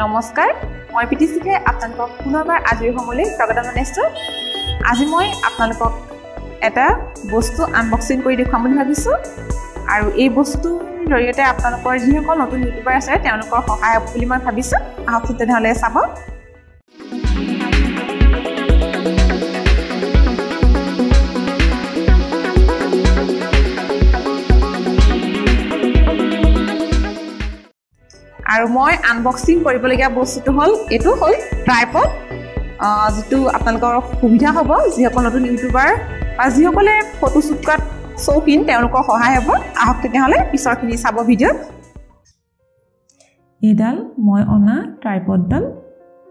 নমস্কাৰ মই প্ৰীতি শিখাই আপোনালোকক পুনৰবাৰ আজৰি সময়লৈ স্বাগতম জনাইছোঁ। আজি মই আপোনালোকক এটা বস্তু আনবক্সিং কৰি দেখুৱাম বুলি ভাবিছোঁ। আৰু এই বস্তুটোৰ জৰিয়তে আপোনালোকৰ যিসকল নতুন ইউটিউবাৰ আছে তেওঁলোকৰ সহায় হ'ব বুলি মই ভাবিছোঁ। আহকচোন তেনেহ'লে চাব। আৰু মই আনবক্সিং কৰিবলগীয়া বস্তুটো হ'ল এইটো হ'ল ট্ৰাইপড যিটো আপোনালোকৰ সুবিধা হ'ব যিসকল নতুন ইউটিউবাৰ বা যিসকলে ফটো শ্বুট কৰাত চৌকিন তেওঁলোকৰ সহায় হ'ব। আহক তেতিয়াহ'লে পিছৰখিনি চাব ভিডিঅ'ত এইডাল মই অনা ট্ৰাইপডডাল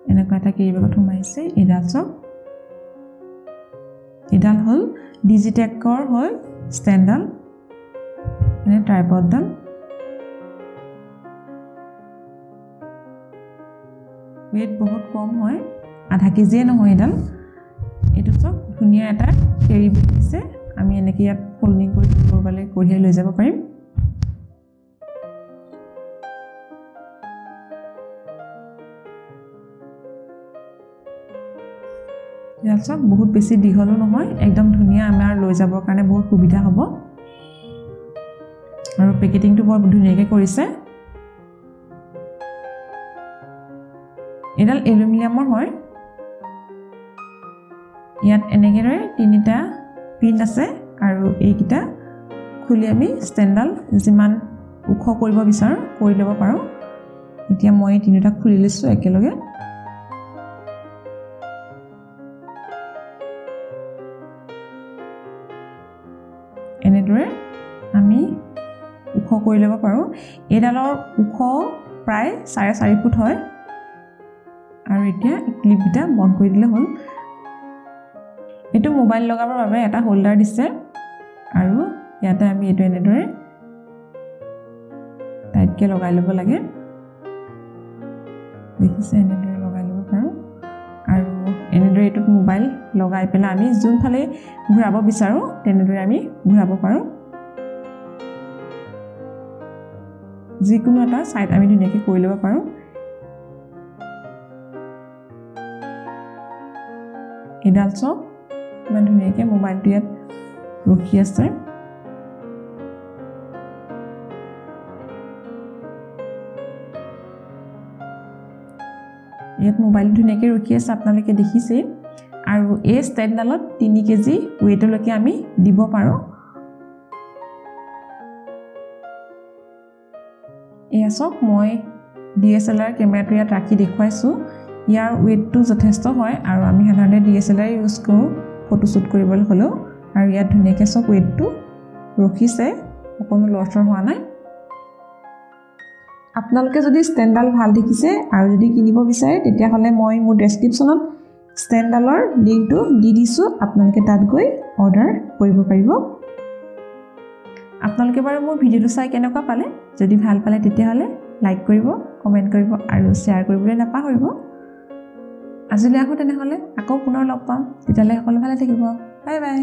এনেকুৱা এটা কেৰি বেগত সোমাইছে এইডাল চাওক এইডাল হ'ল ডিজিটেকৰ হয় ষ্টেণ্ডডাল মানে ট্ৰাইপডডাল ৱেইট বহুত কম হয়। আধা কেজিয়ে নহয় এইডাল এইটো চব ধুনীয়া এটা কেৰি বেগ দিছে আমি এনেকৈ ইয়াত ফল্ডিং কৰি ক'ৰবালৈ কঢ়িয়াই লৈ যাব পাৰিম। এডাল চব বহুত বেছি দীঘলো নহয়। একদম ধুনীয়া আমাৰ লৈ যাবৰ কাৰণে বহুত সুবিধা হ'ব। আৰু পেকেটিংটো বৰ ধুনীয়াকৈ কৰিছে। এডাল এলুমিনিয়ামৰ হয়। ইয়াত এনেদৰে তিনিটা পিন আছে আৰু এইকেইটা খুলি আমি ষ্টেণ্ডডাল যিমান ওখ কৰিব বিচাৰোঁ কৰি ল'ব পাৰোঁ। এতিয়া মই তিনিটা খুলি লৈছোঁ একেলগে। এনেদৰে আমি ওখ কৰি ল'ব পাৰোঁ। এইডালৰ ওখ প্ৰায় চাৰে চাৰি ফুট হয়। আৰু এতিয়া ক্লিপকেইটা বন্ধ কৰি দিলে হ'ল। এইটো মোবাইল লগাবৰ বাবে এটা হোল্ডাৰ দিছে আৰু ইয়াতে আমি এইটো এনেদৰে টাইটকৈ লগাই ল'ব লাগে। দেখিছে এনেদৰে লগাই ল'ব পাৰোঁ। আৰু এনেদৰে এইটোত মোবাইল লগাই পেলাই আমি যোনফালে ঘূৰাব বিচাৰোঁ তেনেদৰে আমি ঘূৰাব পাৰোঁ। যিকোনো এটা ছাইড আমি ধুনীয়াকৈ কৰি ল'ব পাৰোঁ। এইডাল চব ইমান ধুনীয়াকৈ মোবাইলটো ইয়াত ৰখি আছে। ইয়াত মোবাইলটো ধুনীয়াকৈ ৰখি আছে আপোনালোকে দেখিছেই আৰু এই ষ্টেণ্ডডালত তিনি কেজি ৱেইটলৈকে আমি দিব পাৰোঁ। এয়া চাওক মই ডি এছ এল আৰ কেমেৰাটো ইয়াত ৰাখি দেখুৱাইছোঁ। ইয়াৰ ৱেইটটো যথেষ্ট হয় আৰু আমি সাধাৰণতে D S L R use কৰোঁ ফটোশ্বুট কৰিবলৈ হ'লেও। আৰু ইয়াত ধুনীয়াকৈ চব ৱেইটটো ৰখিছে অকণো লৰচৰ হোৱা নাই। আপোনালোকে যদি ষ্টেণ্ডডাল ভাল দেখিছে আৰু যদি কিনিব বিচাৰে তেতিয়াহ'লে মই মোৰ ডেছক্ৰিপশ্যনত ষ্টেণ্ডডালৰ লিংকটো দি দিছোঁ। আপোনালোকে তাত গৈ অৰ্ডাৰ কৰিব পাৰিব। আপোনালোকে বাৰু মোৰ ভিডিঅ'টো চাই কেনেকুৱা পালে? যদি ভাল পালে তেতিয়াহ'লে লাইক কৰিব কমেণ্ট কৰিব আৰু শ্বেয়াৰ কৰিবলৈ নাপাহৰিব। আজিলৈ আহোঁ তেনেহ'লে আকৌ পুনৰ লগ পাম। তেতিয়াহ'লে সকলো ভালে থাকিব। Bye bye.